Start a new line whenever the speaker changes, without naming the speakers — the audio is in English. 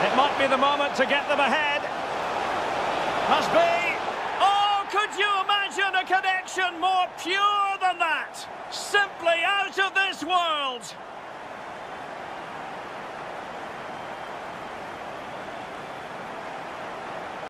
It might be the moment to get them ahead. Must be. Oh, could you imagine a connection more pure than that? Simply out of this world.